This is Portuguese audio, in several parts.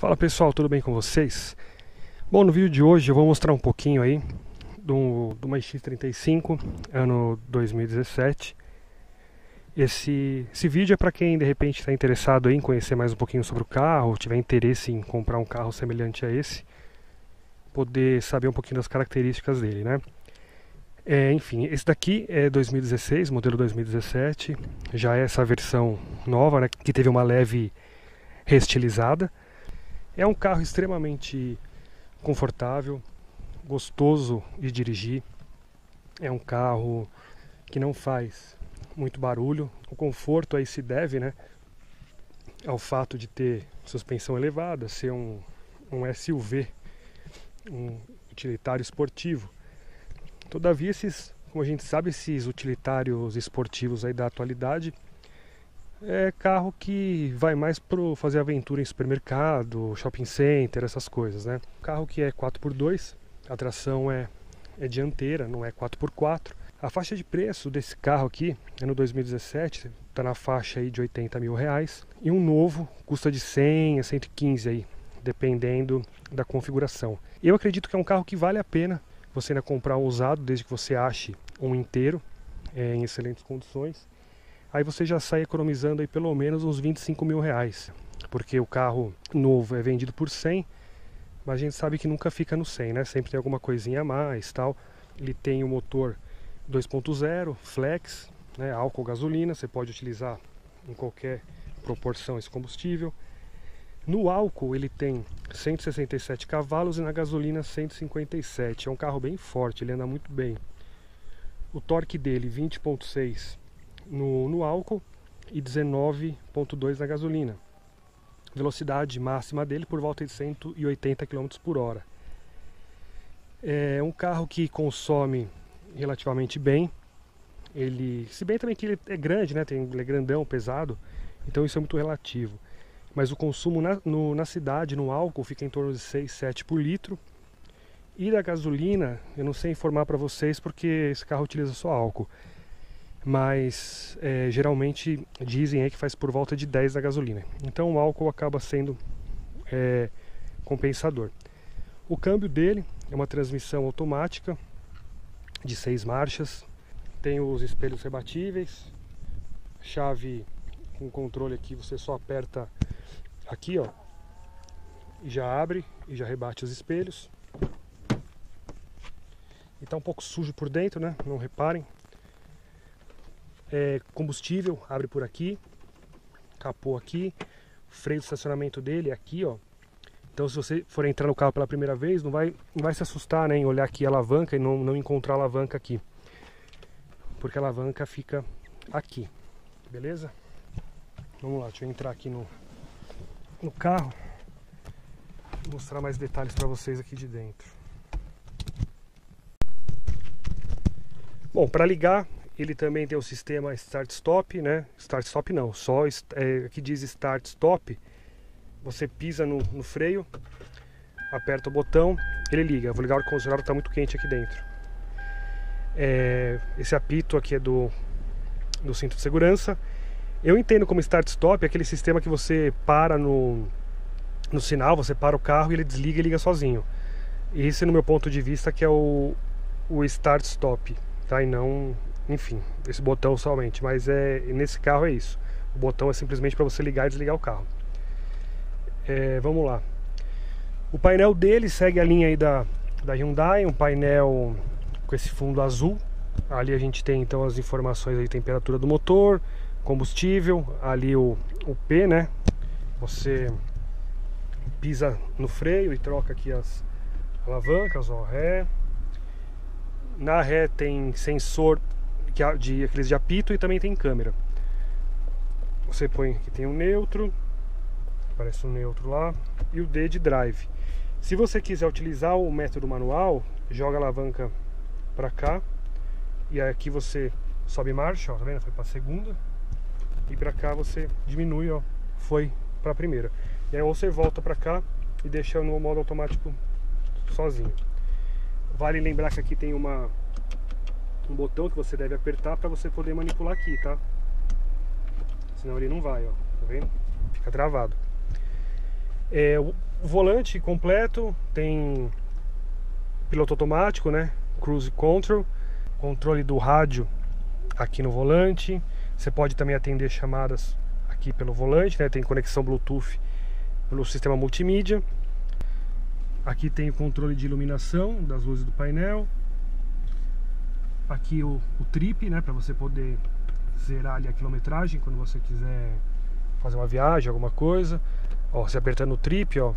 Fala pessoal, tudo bem com vocês? Bom, no vídeo de hoje eu vou mostrar um pouquinho aí do, do uma X35 ano 2017. Esse, esse vídeo é para quem de repente está interessado em conhecer mais um pouquinho sobre o carro, tiver interesse em comprar um carro semelhante a esse, poder saber um pouquinho das características dele, né? É, enfim, esse daqui é 2016, modelo 2017, já é essa versão nova, né, que teve uma leve reestilizada. É um carro extremamente confortável, gostoso de dirigir. É um carro que não faz muito barulho. O conforto aí se deve, né, ao fato de ter suspensão elevada, ser um, um SUV, um utilitário esportivo. Todavia, esses, como a gente sabe, esses utilitários esportivos aí da atualidade é carro que vai mais para fazer aventura em supermercado, shopping center, essas coisas, né? Carro que é 4x2, a tração é, é dianteira, não é 4x4. A faixa de preço desse carro aqui é no 2017, está na faixa aí de 80 mil reais. E um novo custa de 100 a 115 aí, dependendo da configuração. Eu acredito que é um carro que vale a pena você ainda comprar um usado, desde que você ache um inteiro é, em excelentes condições aí você já sai economizando aí pelo menos uns 25 mil reais. Porque o carro novo é vendido por 100, mas a gente sabe que nunca fica no 100, né? Sempre tem alguma coisinha a mais tal. Ele tem o motor 2.0, flex, né? álcool, gasolina, você pode utilizar em qualquer proporção esse combustível. No álcool ele tem 167 cavalos e na gasolina 157. É um carro bem forte, ele anda muito bem. O torque dele 20.6 no, no álcool e 19,2 na gasolina. Velocidade máxima dele por volta de 180 km por hora. É um carro que consome relativamente bem. Ele, se bem também que ele é grande, né? Tem, ele é grandão, pesado, então isso é muito relativo. Mas o consumo na, no, na cidade, no álcool, fica em torno de 6, 7 por litro. E da gasolina, eu não sei informar para vocês porque esse carro utiliza só álcool mas é, geralmente dizem aí que faz por volta de 10 da gasolina. Então o álcool acaba sendo é, compensador. O câmbio dele é uma transmissão automática de seis marchas, tem os espelhos rebatíveis, chave com controle aqui, você só aperta aqui ó, e já abre e já rebate os espelhos. E tá um pouco sujo por dentro, né? Não reparem, é, combustível, abre por aqui, capô aqui, freio de estacionamento dele é aqui, ó. Então se você for entrar no carro pela primeira vez, não vai, não vai se assustar né, em olhar aqui a alavanca e não, não encontrar a alavanca aqui. Porque a alavanca fica aqui, beleza? Vamos lá, deixa eu entrar aqui no, no carro mostrar mais detalhes para vocês aqui de dentro. Bom, para ligar ele também tem o sistema start-stop, né? Start-stop não, só é, aqui diz start-stop. Você pisa no, no, freio, aperta o botão, ele liga. Vou ligar o condicionado, está muito quente aqui dentro. É, esse apito aqui é do, do cinto de segurança. Eu entendo como start-stop aquele sistema que você para no, no sinal, você para o carro e ele desliga e liga sozinho. Esse, no meu ponto de vista, que é o, o start-stop, tá? E não enfim, esse botão somente, mas é nesse carro é isso. O botão é simplesmente para você ligar e desligar o carro. É, vamos lá. O painel dele segue a linha aí da, da Hyundai, um painel com esse fundo azul. Ali a gente tem então as informações aí, temperatura do motor, combustível, ali o, o P, né? Você pisa no freio e troca aqui as alavancas, ó, ré. Na ré tem sensor de aqueles de apito e também tem câmera. Você põe aqui tem um neutro, aparece um neutro lá, e o D de drive. Se você quiser utilizar o método manual, joga a alavanca para cá e aqui você sobe marcha, ó, tá vendo? Foi para segunda e para cá você diminui, ó, foi para primeira. E aí você volta para cá e deixa no modo automático sozinho. Vale lembrar que aqui tem uma um botão que você deve apertar para você poder manipular aqui, tá? Senão ele não vai, ó. Tá vendo? Fica travado. É, volante completo, tem piloto automático, né? Cruise control, controle do rádio aqui no volante. Você pode também atender chamadas aqui pelo volante, né? Tem conexão Bluetooth pelo sistema multimídia. Aqui tem o controle de iluminação das luzes do painel. Aqui o, o trip, né, para você poder zerar ali a quilometragem quando você quiser fazer uma viagem, alguma coisa. Ó, se apertando o trip, ó,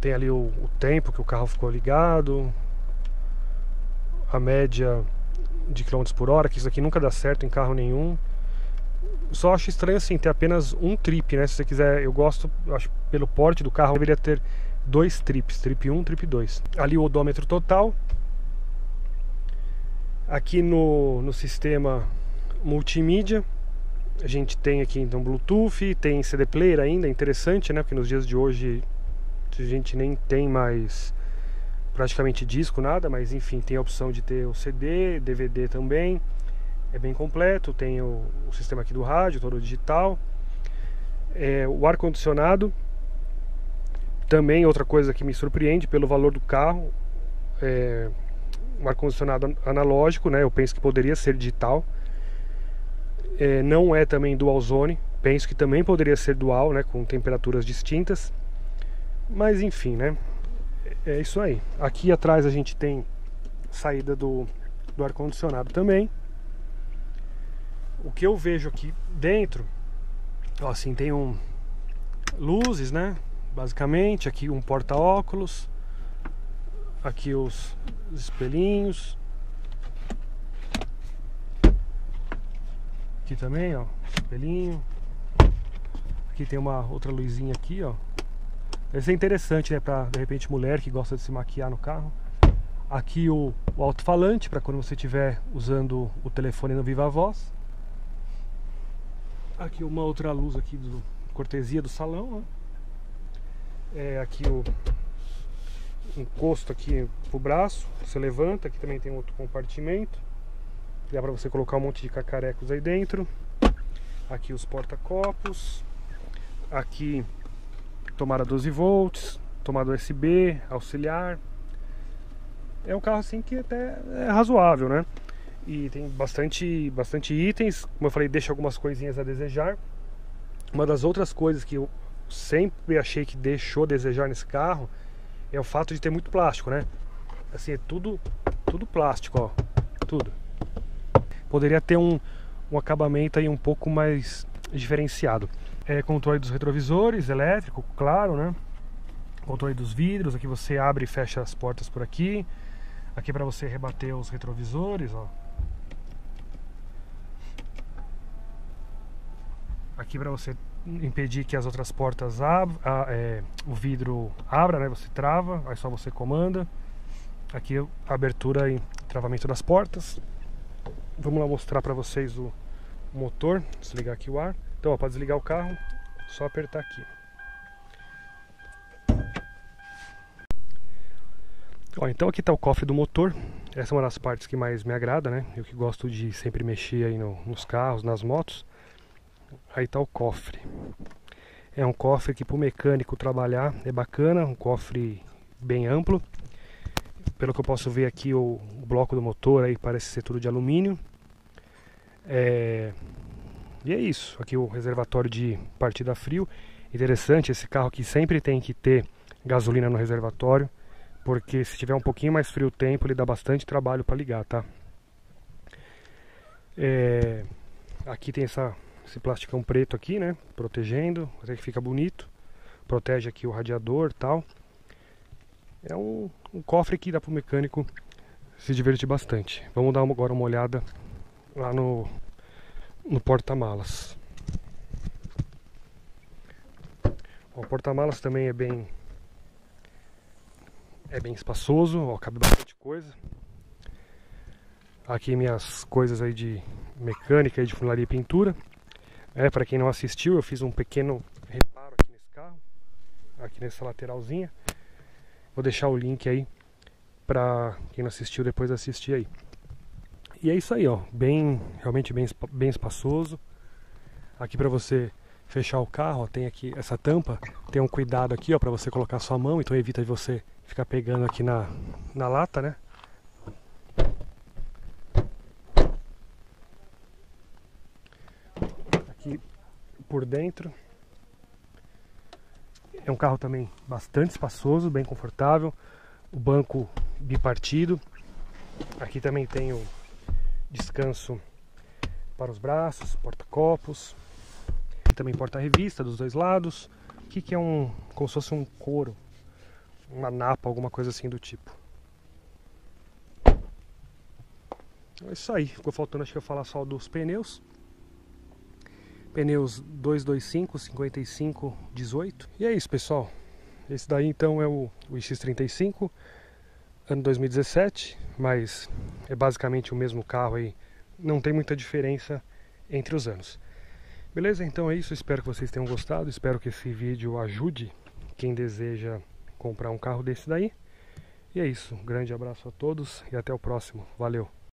tem ali o, o tempo que o carro ficou ligado, a média de quilômetros por hora, que isso aqui nunca dá certo em carro nenhum. Só acho estranho assim ter apenas um trip, né? Se você quiser, eu gosto, eu acho pelo porte do carro deveria ter dois trips, trip 1, trip 2. Ali o odômetro total. Aqui no, no sistema multimídia, a gente tem aqui então Bluetooth, tem CD player ainda, interessante, né? Porque nos dias de hoje a gente nem tem mais praticamente disco, nada, mas enfim, tem a opção de ter o CD, DVD também. É bem completo, tem o, o sistema aqui do rádio, todo digital. É, o ar condicionado também outra coisa que me surpreende pelo valor do carro é um ar condicionado analógico, né? Eu penso que poderia ser digital. É, não é também dual zone, penso que também poderia ser dual, né? Com temperaturas distintas. Mas enfim, né? É isso aí. Aqui atrás a gente tem saída do, do ar-condicionado também. O que eu vejo aqui dentro, ó, assim, tem um luzes, né? Basicamente, aqui um porta-óculos. Aqui os espelhinhos. Aqui também, ó, espelhinho. Aqui tem uma outra luzinha aqui, ó. Esse é interessante, né, para de repente mulher que gosta de se maquiar no carro. Aqui o, o alto-falante para quando você estiver usando o telefone no viva voz. Aqui uma outra luz aqui do cortesia do salão, É, aqui o encosto aqui pro braço, você levanta, aqui também tem outro compartimento. Dá para você colocar um monte de cacarecos aí dentro. Aqui os porta-copos. Aqui tomada 12 volts, tomada USB, auxiliar. É um carro assim que até é razoável, né? E tem bastante, bastante itens, como eu falei, deixa algumas coisinhas a desejar. Uma das outras coisas que eu sempre achei que deixou a desejar nesse carro é o fato de ter muito plástico, né? Assim, é tudo, tudo plástico, ó, tudo. Poderia ter um, um acabamento aí um pouco mais diferenciado é, controle dos retrovisores, elétrico, claro, né? Controle dos vidros, aqui você abre e fecha as portas por aqui. Aqui para você rebater os retrovisores, ó. Aqui para você impedir que as outras portas abram, é, o vidro abra, né? Você trava, aí só você comanda. Aqui a abertura e travamento das portas. Vamos lá mostrar para vocês o motor. Desligar aqui o ar. Então, para desligar o carro, só apertar aqui. Ó, então aqui está o cofre do motor. Essa é uma das partes que mais me agrada, né? Eu que gosto de sempre mexer aí no, nos carros, nas motos. Aí está o cofre. É um cofre que para o mecânico trabalhar é bacana, um cofre bem amplo. Pelo que eu posso ver aqui, o, o bloco do motor aí parece ser tudo de alumínio. É, e é isso, aqui o reservatório de partida frio. Interessante, esse carro aqui sempre tem que ter gasolina no reservatório, porque se tiver um pouquinho mais frio o tempo, ele dá bastante trabalho para ligar, tá? É, aqui tem essa, esse plasticão preto aqui, né? Protegendo, até que fica bonito. Protege aqui o radiador tal. É um, um cofre que dá para o mecânico se divertir bastante. Vamos dar agora uma olhada lá no no porta-malas. O porta-malas também é bem é bem espaçoso, ó, cabe bastante coisa. Aqui minhas coisas aí de mecânica, de funilaria e pintura. É, para quem não assistiu, eu fiz um pequeno reparo aqui nesse carro, aqui nessa lateralzinha. Vou deixar o link aí para quem não assistiu depois assistir aí. E é isso aí, ó, bem, realmente bem, bem espaçoso. Aqui para você fechar o carro, ó, tem aqui essa tampa, tem um cuidado aqui ó para você colocar sua mão, então evita de você ficar pegando aqui na, na lata, né? Aqui por dentro é um carro também bastante espaçoso, bem confortável, o banco bipartido. Aqui também tem o descanso para os braços, porta-copos, também porta-revista dos dois lados. O que, que é um. como se fosse um couro, uma napa, alguma coisa assim do tipo. É isso aí, ficou faltando acho que eu falar só dos pneus. Pneus 225, 55, 18. E é isso, pessoal. Esse daí então é o, o X35, ano 2017, mas é basicamente o mesmo carro aí. Não tem muita diferença entre os anos. Beleza? Então é isso. Espero que vocês tenham gostado. Espero que esse vídeo ajude quem deseja comprar um carro desse daí. E é isso. Um grande abraço a todos e até o próximo. Valeu!